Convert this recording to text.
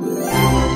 Música